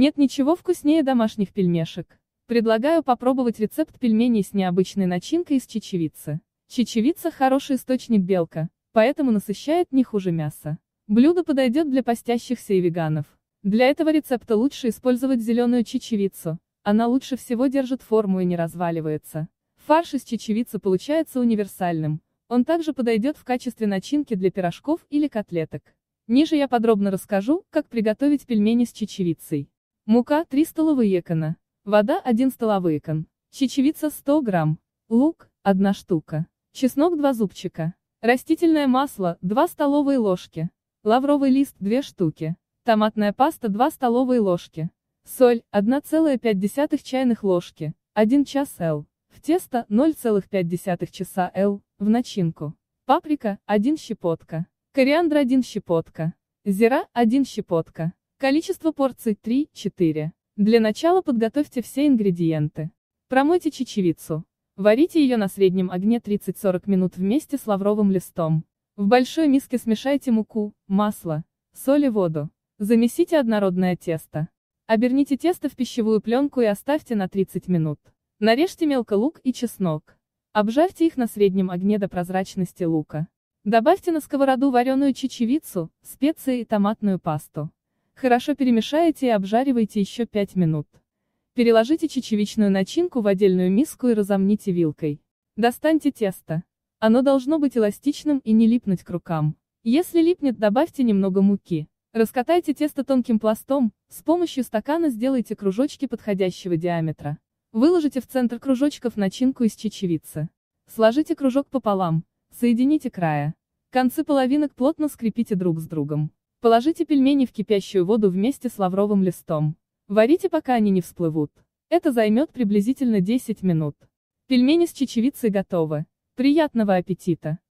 Нет ничего вкуснее домашних пельмешек. Предлагаю попробовать рецепт пельменей с необычной начинкой из чечевицы. Чечевица – хороший источник белка, поэтому насыщает не хуже мяса. Блюдо подойдет для постящихся и веганов. Для этого рецепта лучше использовать зеленую чечевицу, она лучше всего держит форму и не разваливается. Фарш из чечевицы получается универсальным, он также подойдет в качестве начинки для пирожков или котлеток. Ниже я подробно расскажу, как приготовить пельмени с чечевицей. Мука 3 столовые кона. Вода 1 столовый кон. Чечевица 100 грамм. Лук 1 штука. Чеснок 2 зубчика. Растительное масло 2 столовые ложки. Лавровый лист 2 штуки. Томатная паста 2 столовые ложки. Соль 1,5 чайных ложки. 1 час Л. В тесто 0,5 часа Л. В начинку. Паприка 1 щепотка. Кориандр 1 щепотка. Зира 1 щепотка. Количество порций 3-4. Для начала подготовьте все ингредиенты. Промойте чечевицу. Варите ее на среднем огне 30-40 минут вместе с лавровым листом. В большой миске смешайте муку, масло, соль и воду. Замесите однородное тесто. Оберните тесто в пищевую пленку и оставьте на 30 минут. Нарежьте мелко лук и чеснок. Обжарьте их на среднем огне до прозрачности лука. Добавьте на сковороду вареную чечевицу, специи и томатную пасту. Хорошо перемешайте и обжаривайте еще 5 минут. Переложите чечевичную начинку в отдельную миску и разомните вилкой. Достаньте тесто. Оно должно быть эластичным и не липнуть к рукам. Если липнет, добавьте немного муки. Раскатайте тесто тонким пластом, с помощью стакана сделайте кружочки подходящего диаметра. Выложите в центр кружочков начинку из чечевицы. Сложите кружок пополам, соедините края. Концы половинок плотно скрепите друг с другом. Положите пельмени в кипящую воду вместе с лавровым листом. Варите, пока они не всплывут. Это займет приблизительно 10 минут. Пельмени с чечевицей готовы. Приятного аппетита!